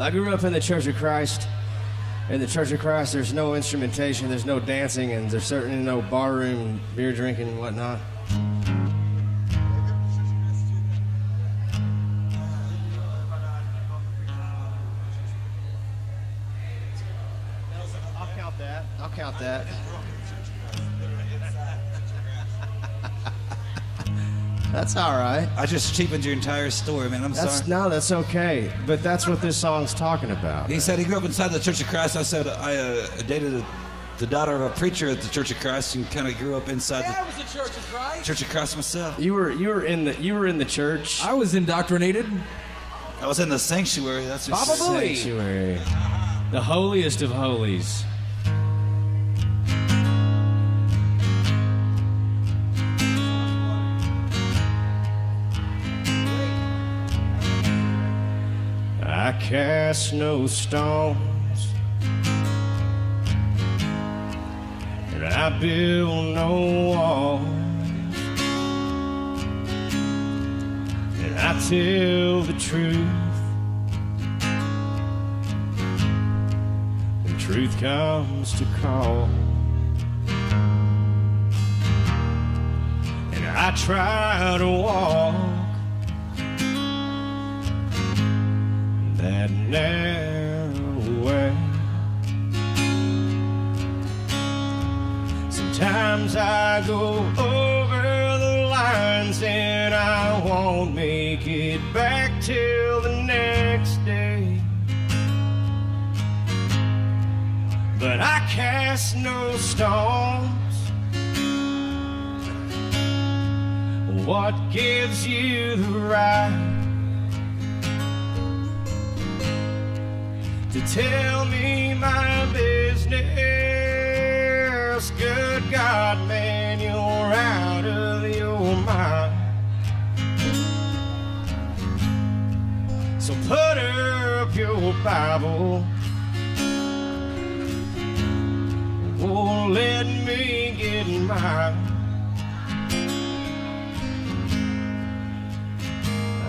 I grew up in the Church of Christ. In the Church of Christ, there's no instrumentation, there's no dancing, and there's certainly no barroom beer drinking and whatnot. I'll count that. I'll count that. That's all right. I just cheapened your entire story, man. I'm That's sorry. no, that's okay. But that's what this song's talking about. He said he grew up inside the Church of Christ. I said I uh, dated a, the daughter of a preacher at the Church of Christ and kind of grew up inside I was the Church of Christ. Church of Christ myself. You were you were in the you were in the church. I was indoctrinated. I was in the sanctuary. That's what she Probably. Sanctuary. The holiest of holies. Cast no stones, and I build no walls, and I tell the truth. when truth comes to call. And I try to walk that narrow way. Sometimes I go over the lines and I won't make it back till the next day. but I cast no stones. What gives you the right to tell me my business? Good God, man, you're out of your mind. So put up your Bible. Oh, let me get mine.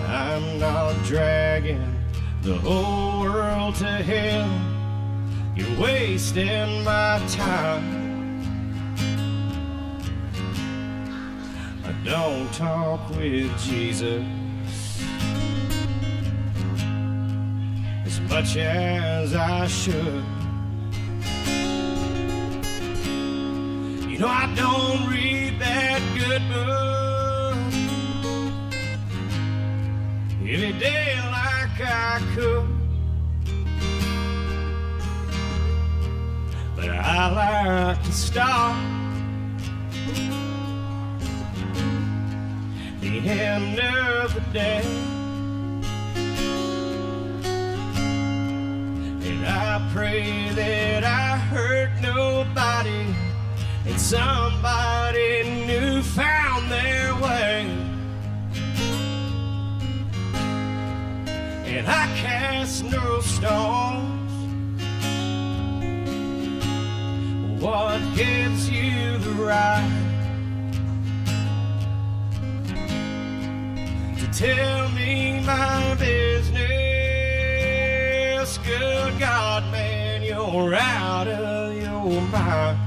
I'm not dragging the whole to hell. You're wasting my time. I don't talk with Jesus as much as I should. You know, I don't read that good book every day I like to stop the end of the day. And I pray that I hurt nobody and somebody new found their way. And I cast no stones. What gives you the right to tell me my business? Good God, man, you're out of your mind.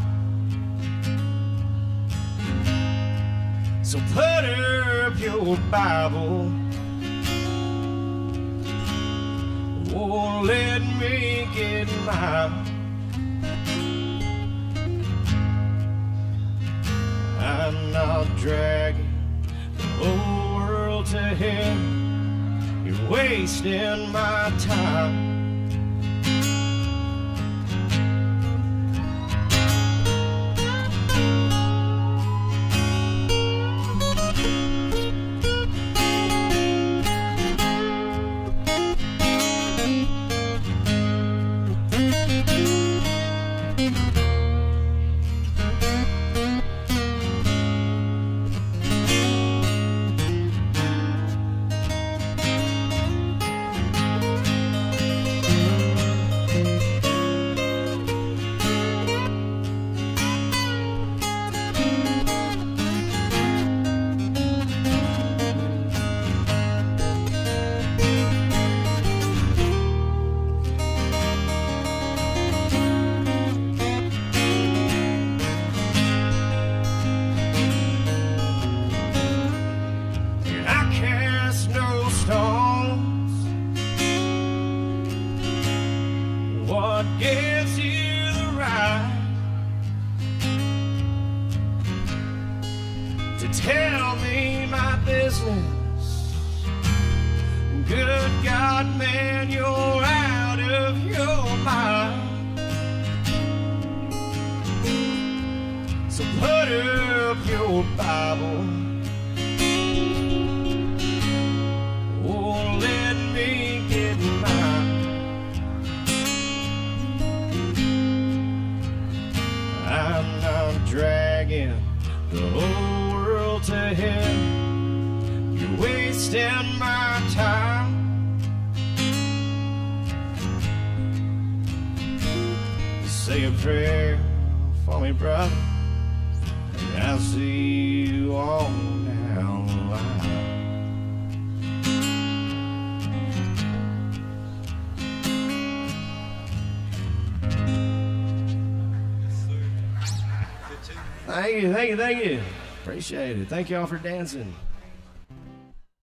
So put up your Bible. Oh, let me get mine. Dragging the whole world to hell. You're wasting my time. Business. Good God, man, you're out of your mind. So put up your Bible. Oh, let me get mine. I'm not dragging the whole to hell. You're wasting my time. Say a prayer for me, brother. And I'll see you on the. Thank you, thank you, thank you. Appreciate it. Thank y'all for dancing.